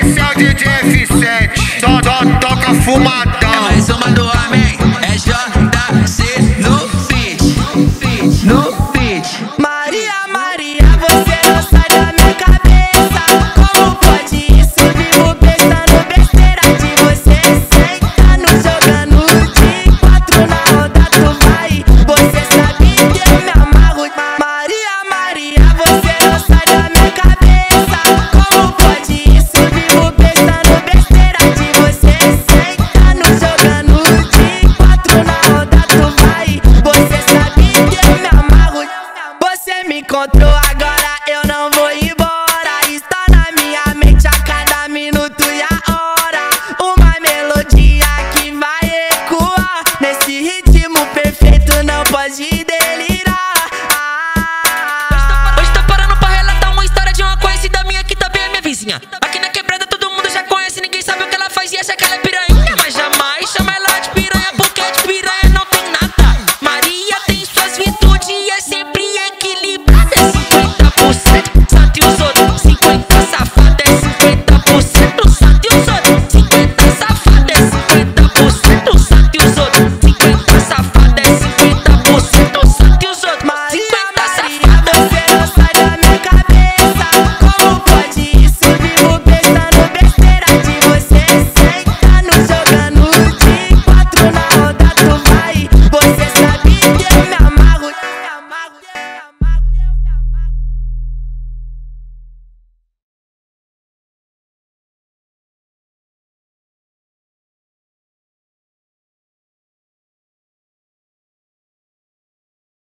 Esse é o DJ F7, só toca fumadão. É mais uma Amém, é JC no fit, no fit, Maria encontrou agora.